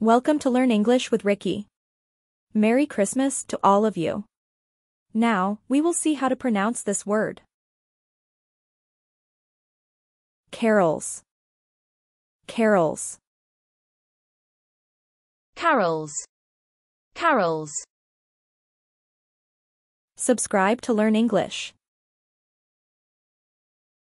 Welcome to Learn English with Ricky. Merry Christmas to all of you. Now, we will see how to pronounce this word. Carols. Carols. carols, carols. Subscribe to Learn English.